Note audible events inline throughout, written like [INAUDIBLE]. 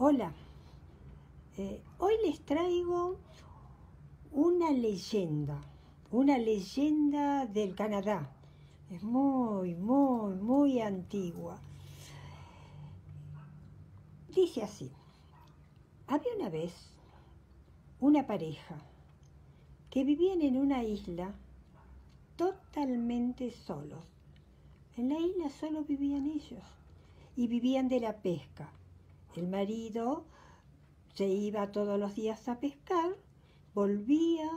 Hola, Eh, hoy les traigo una leyenda, una leyenda del Canadá. Es muy, muy, muy antigua. Dice así, había una vez una pareja que vivían en una isla totalmente solos. En la isla solo vivían ellos y vivían de la pesca. El marido se iba todos los días a pescar, volvía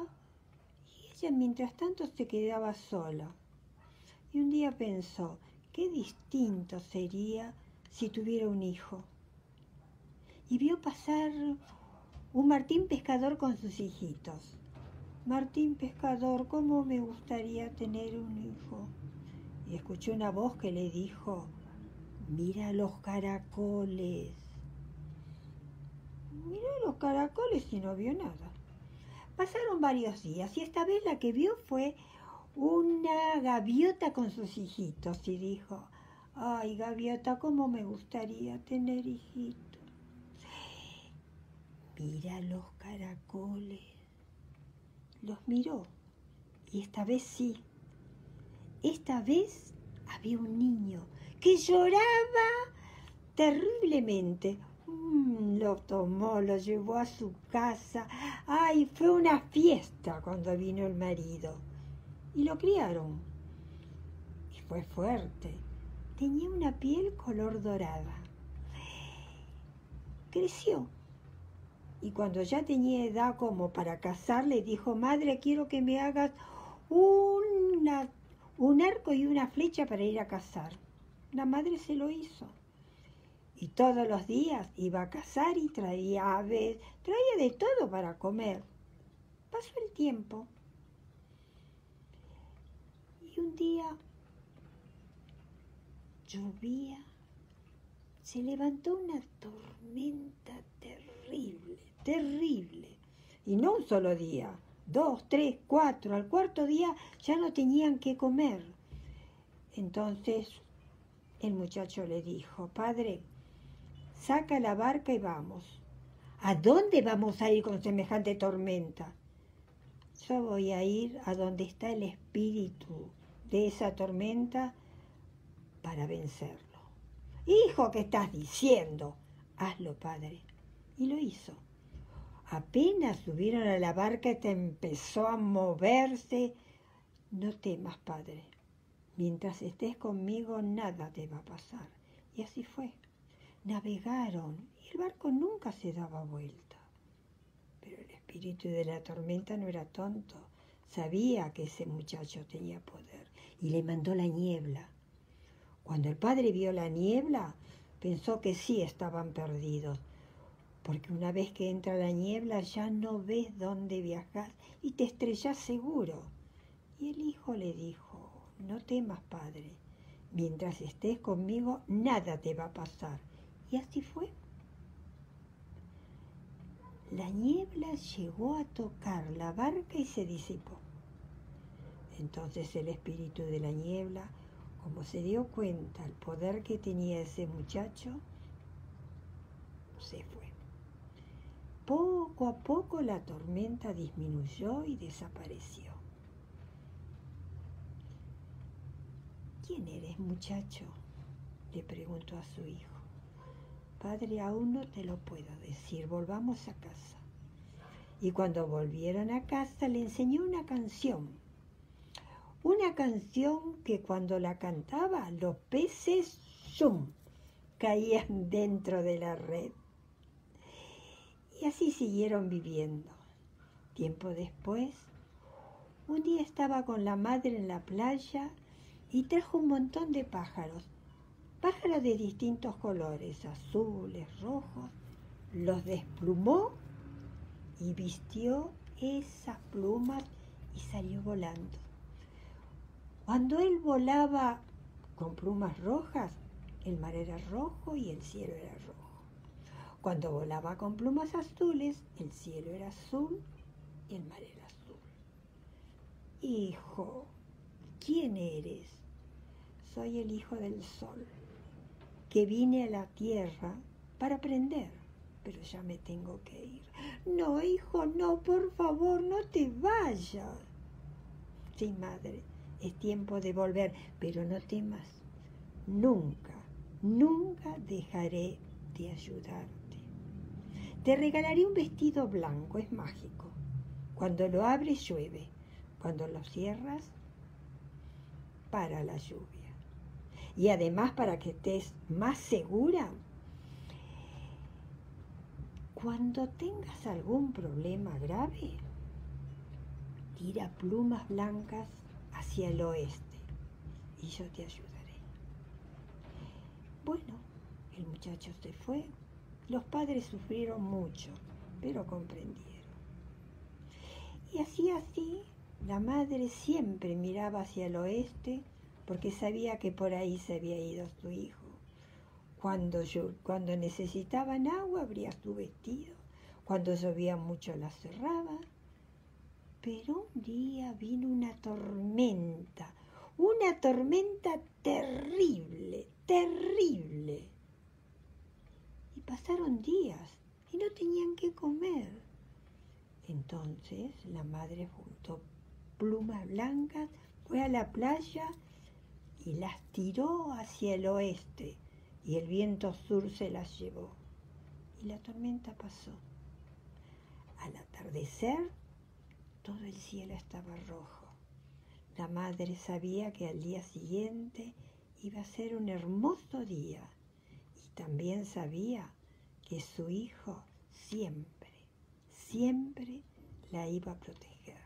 y ella mientras tanto se quedaba sola. Y un día pensó, qué distinto sería si tuviera un hijo. Y vio pasar un Martín pescador con sus hijitos. Martín pescador, ¿cómo me gustaría tener un hijo? Y escuchó una voz que le dijo, mira los caracoles. Miró los caracoles y no vio nada. Pasaron varios días y esta vez la que vio fue una gaviota con sus hijitos y dijo, ay gaviota, cómo me gustaría tener hijitos. Mira los caracoles. Los miró y esta vez sí. Esta vez había un niño que lloraba terriblemente. Mm, lo tomó, lo llevó a su casa. Ay, fue una fiesta cuando vino el marido. Y lo criaron. Y fue fuerte. Tenía una piel color dorada. Creció. Y cuando ya tenía edad como para casarle, dijo, madre, quiero que me hagas un arco y una flecha para ir a cazar. La madre se lo hizo y todos los días iba a cazar y traía aves, traía de todo para comer. Pasó el tiempo y un día llovía, se levantó una tormenta terrible, terrible, y no un solo día, dos, tres, cuatro, al cuarto día ya no tenían que comer. Entonces el muchacho le dijo, padre, saca la barca y vamos. ¿A dónde vamos a ir con semejante tormenta? Yo voy a ir a donde está el espíritu de esa tormenta para vencerlo. Hijo, ¿qué estás diciendo? Hazlo, padre. Y lo hizo. Apenas subieron a la barca, empezó a moverse. No temas, padre. Mientras estés conmigo, nada te va a pasar. Y así fue. Navegaron y el barco nunca se daba vuelta. Pero el espíritu de la tormenta no era tonto. Sabía que ese muchacho tenía poder y le mandó la niebla. Cuando el padre vio la niebla, pensó que sí estaban perdidos, porque una vez que entra la niebla ya no ves dónde viajar y te estrellas seguro. Y el hijo le dijo, no temas, padre, mientras estés conmigo nada te va a pasar y así fue. La niebla llegó a tocar la barca y se disipó. Entonces el espíritu de la niebla, como se dio cuenta el poder que tenía ese muchacho, se fue. Poco a poco la tormenta disminuyó y desapareció. ¿Quién eres, muchacho? le preguntó a su hijo. Padre, aún no te lo puedo decir, volvamos a casa. Y cuando volvieron a casa le enseñó una canción. Una canción que cuando la cantaba los peces, ¡zum!, caían [LAUGHS] dentro de la red. Y así siguieron viviendo. Tiempo después, un día estaba con la madre en la playa y trajo un montón de pájaros pájaros de distintos colores, azules, rojos, los desplumó y vistió esas plumas y salió volando. Cuando él volaba con plumas rojas, el mar era rojo y el cielo era rojo. Cuando volaba con plumas azules, el cielo era azul y el mar era azul. Hijo, ¿quién eres? Soy el hijo del sol que vine a la tierra para aprender. pero ya me tengo que ir. No, hijo, no, por favor, no te vayas. Sí, madre, es tiempo de volver, pero no temas. Nunca, nunca dejaré de ayudarte. Te regalaré un vestido blanco, es mágico. Cuando lo abres llueve, cuando lo cierras, para la lluvia. Y además para que estés más segura, cuando tengas algún problema grave, tira plumas blancas hacia el oeste y yo te ayudaré. Bueno, el muchacho se fue. Los padres sufrieron mucho, pero comprendieron. Y así, así, la madre siempre miraba hacia el oeste porque sabía que por ahí se había ido su hijo. Cuando, yo, cuando necesitaban agua abría su vestido, cuando llovía mucho la cerraba. Pero un día vino una tormenta, una tormenta terrible, terrible. Y pasaron días y no tenían que comer. Entonces la madre juntó plumas blancas, fue a la playa y las tiró hacia el oeste y el viento sur se las llevó. Y la tormenta pasó. Al atardecer, todo el cielo estaba rojo. La madre sabía que al día siguiente iba a ser un hermoso día y también sabía que su hijo siempre, siempre la iba a proteger.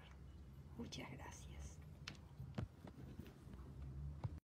Muchas gracias.